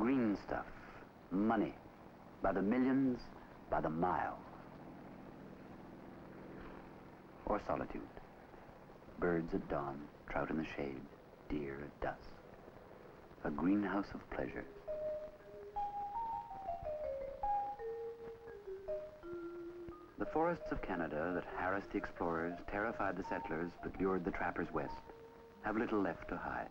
Green stuff, money, by the millions, by the mile. Or solitude. Birds at dawn, trout in the shade, deer at dusk. A greenhouse of pleasure. The forests of Canada that harassed the explorers, terrified the settlers, but lured the trappers west, have little left to hide.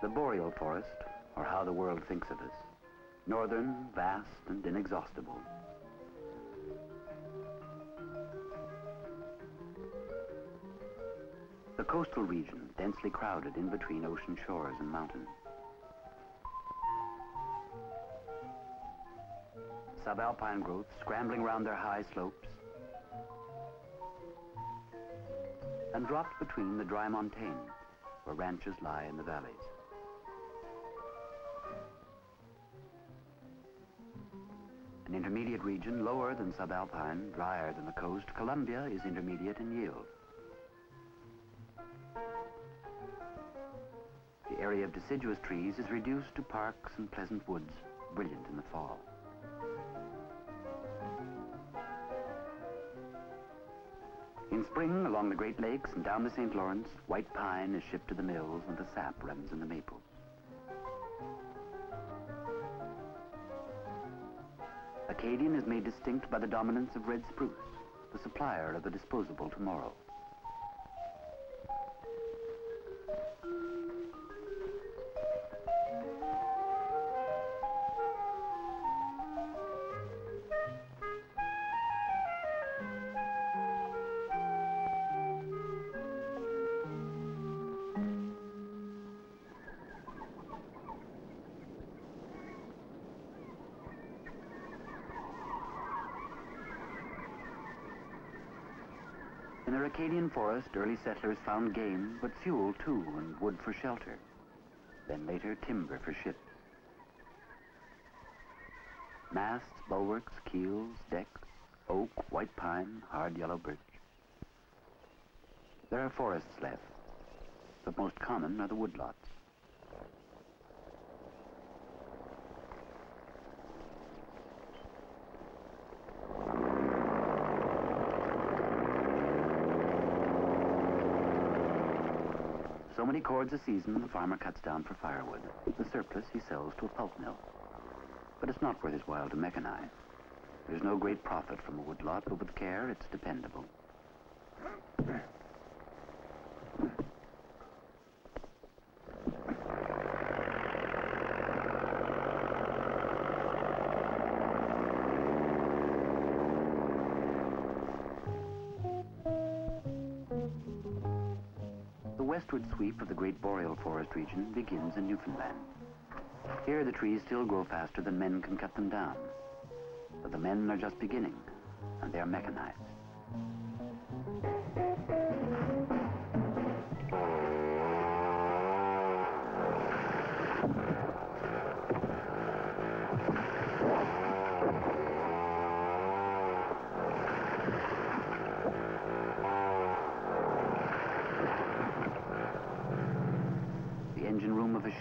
The boreal forest, or how the world thinks of us, northern, vast, and inexhaustible. The coastal region, densely crowded in between ocean shores and mountains. Subalpine growths scrambling round their high slopes. And dropped between the dry montane, where ranches lie in the valleys. An intermediate region lower than subalpine, drier than the coast, Columbia is intermediate in yield. The area of deciduous trees is reduced to parks and pleasant woods, brilliant in the fall. In spring, along the Great Lakes and down the St. Lawrence, white pine is shipped to the mills and the sap runs in the maples. Acadian is made distinct by the dominance of red spruce, the supplier of the disposable tomorrow. In the Acadian forest, early settlers found game, but fuel too, and wood for shelter. Then later, timber for ships. Masts, bulwarks, keels, decks, oak, white pine, hard yellow birch. There are forests left, but most common are the woodlots. So many cords a season the farmer cuts down for firewood. The surplus he sells to a pulp mill. But it's not worth his while to mechanize. There's no great profit from a woodlot, but with care, it's dependable. Great boreal forest region begins in Newfoundland. Here the trees still grow faster than men can cut them down. But the men are just beginning, and they are mechanized.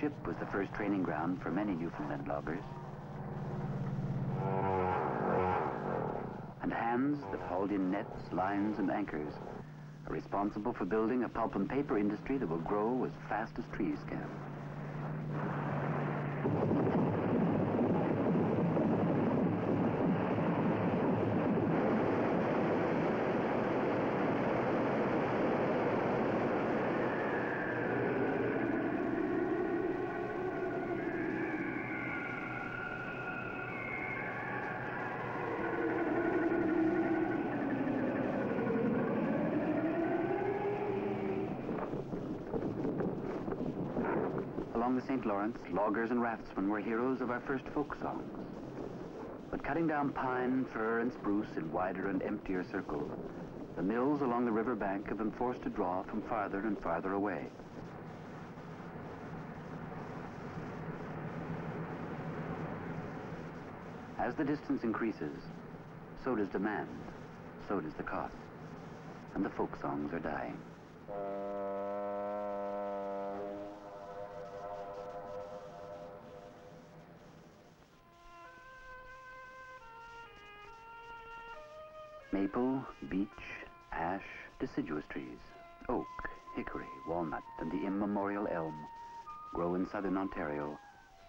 Ship was the first training ground for many Newfoundland loggers. And hands that hauled in nets, lines, and anchors are responsible for building a pulp and paper industry that will grow as fast as trees can. St. Lawrence, loggers and raftsmen were heroes of our first folk songs. But cutting down pine, fir, and spruce in wider and emptier circles, the mills along the river bank have been forced to draw from farther and farther away. As the distance increases, so does demand, so does the cost, and the folk songs are dying. Maple, beech, ash, deciduous trees, oak, hickory, walnut, and the immemorial elm grow in southern Ontario,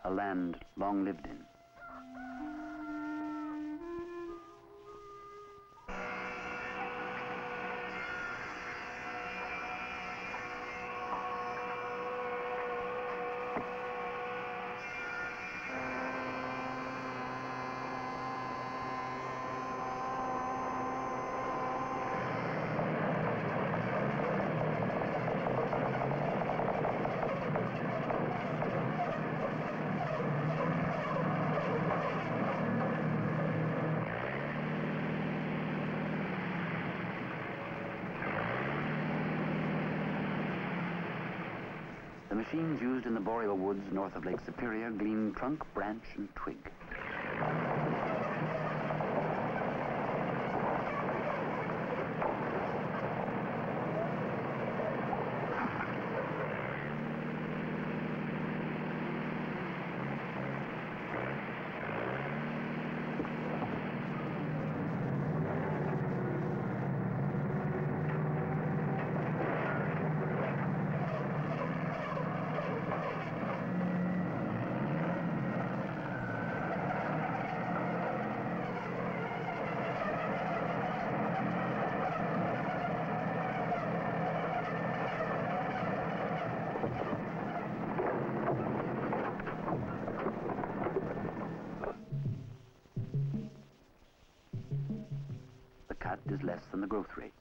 a land long lived in. The machines used in the boreal woods north of Lake Superior glean trunk, branch, and twig. The cut is less than the growth rate.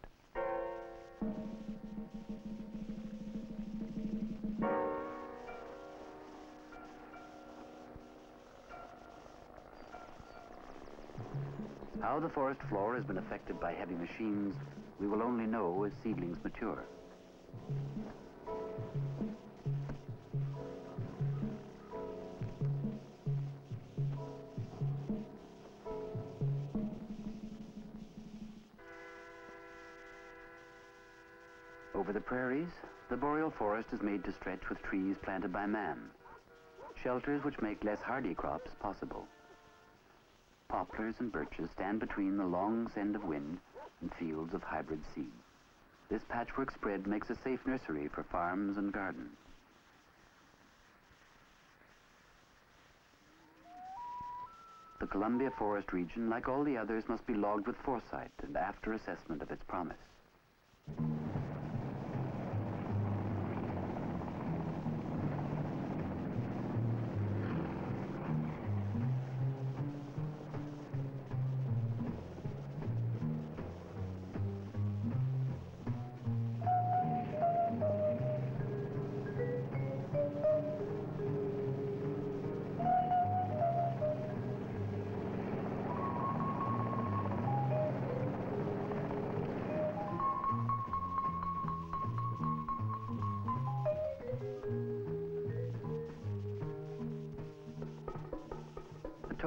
How the forest floor has been affected by heavy machines, we will only know as seedlings mature. Over the prairies, the boreal forest is made to stretch with trees planted by man, shelters which make less hardy crops possible. Poplars and birches stand between the long send of wind and fields of hybrid seed. This patchwork spread makes a safe nursery for farms and gardens. The Columbia Forest region, like all the others, must be logged with foresight and after assessment of its promise.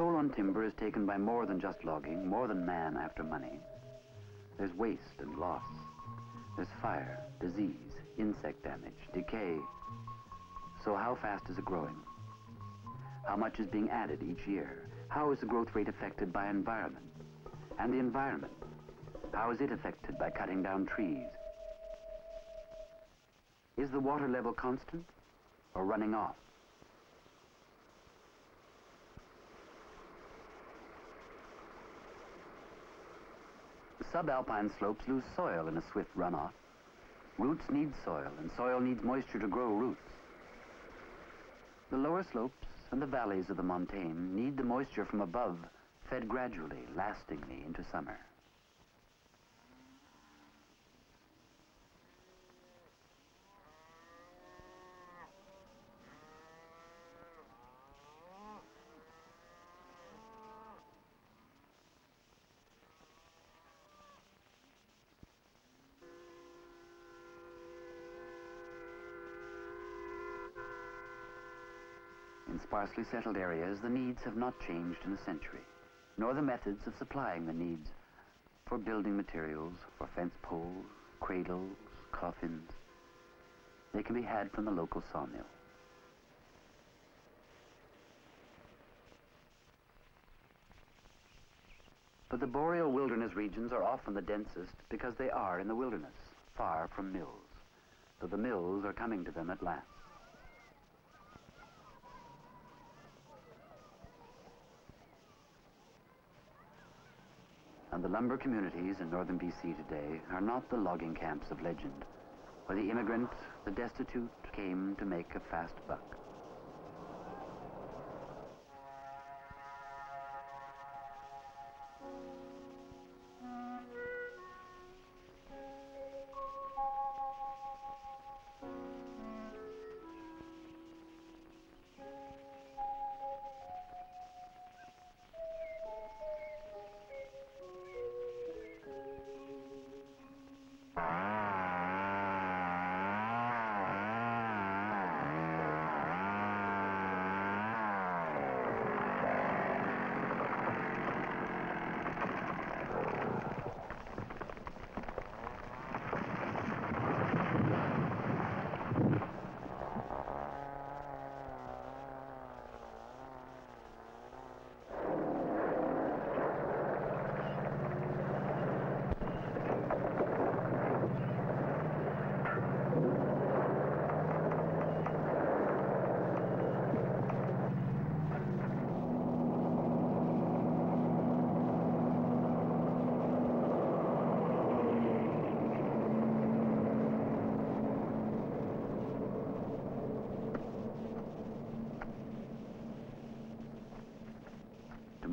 Toll on timber is taken by more than just logging, more than man after money. There's waste and loss. There's fire, disease, insect damage, decay. So how fast is it growing? How much is being added each year? How is the growth rate affected by environment? And the environment, how is it affected by cutting down trees? Is the water level constant or running off? Subalpine slopes lose soil in a swift runoff. Roots need soil, and soil needs moisture to grow roots. The lower slopes and the valleys of the montane need the moisture from above, fed gradually, lastingly into summer. Sparsely settled areas, the needs have not changed in a century, nor the methods of supplying the needs for building materials, for fence poles, cradles, coffins, they can be had from the local sawmill. But the boreal wilderness regions are often the densest because they are in the wilderness, far from mills, though the mills are coming to them at last. And the lumber communities in northern BC today are not the logging camps of legend, where the immigrant, the destitute, came to make a fast buck.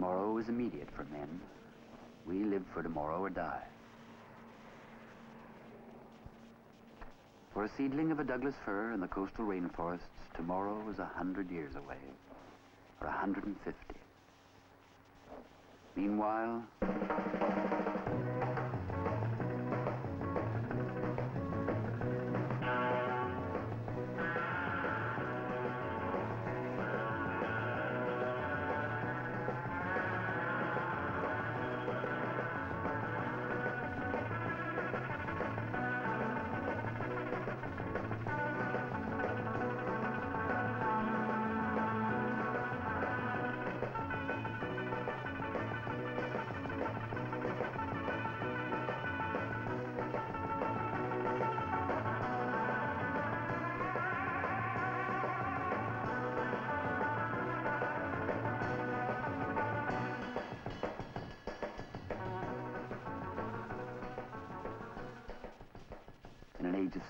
Tomorrow is immediate for men. We live for tomorrow or die. For a seedling of a Douglas fir in the coastal rainforests, tomorrow is a hundred years away, or a hundred and fifty. Meanwhile,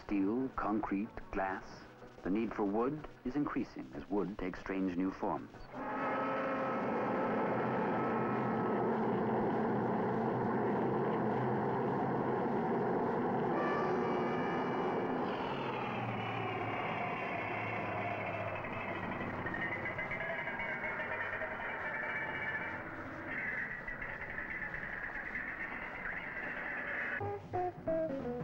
steel, concrete, glass, the need for wood is increasing as wood takes strange new forms. From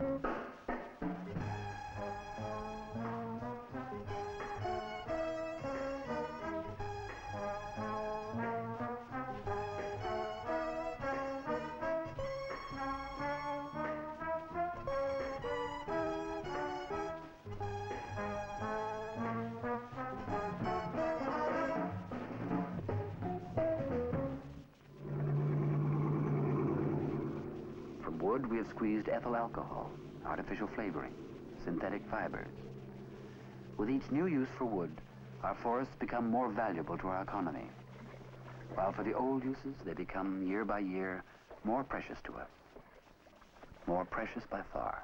wood, we have squeezed ethyl alcohol, artificial flavoring, synthetic fibers. With each new use for wood, our forests become more valuable to our economy. While for the old uses, they become year by year more precious to us. More precious by far.